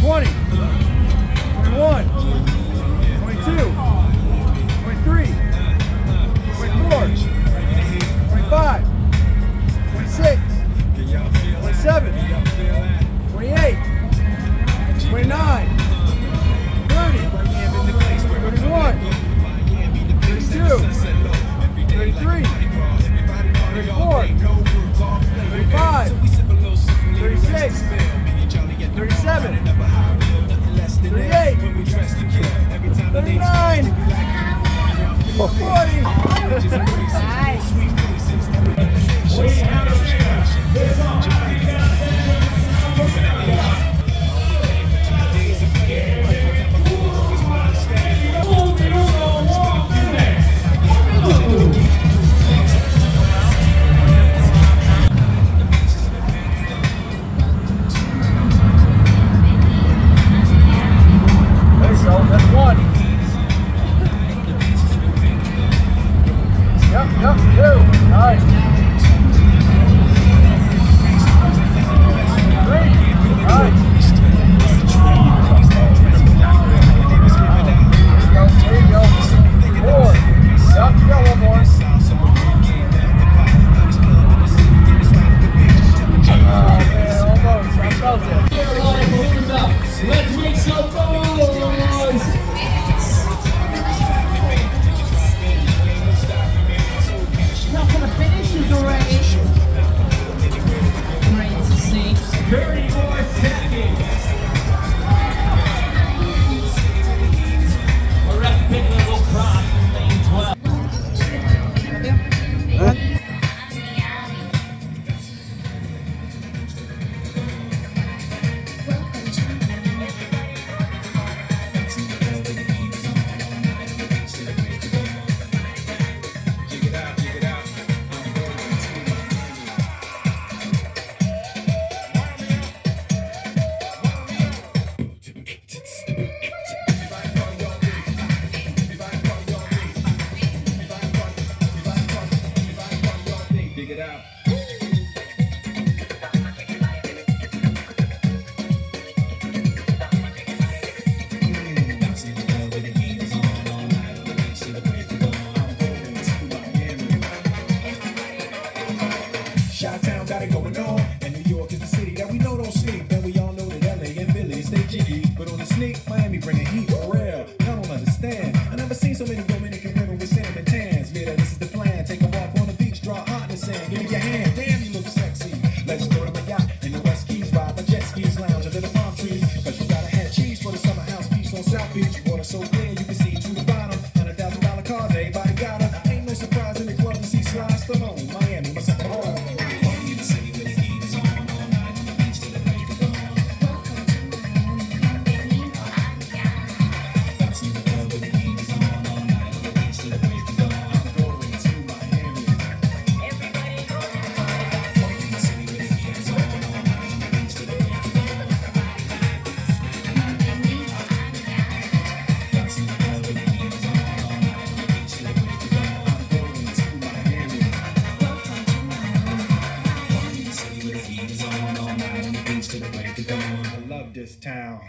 20, 21, Miami bringing heat for real. Y'all don't understand. I never seen so many women in women with cinnamon tans. Yeah, this is the plan. Take a walk on the beach, draw hot in the sand. Give me your hand. Damn, you look sexy. Let's go. I love this town.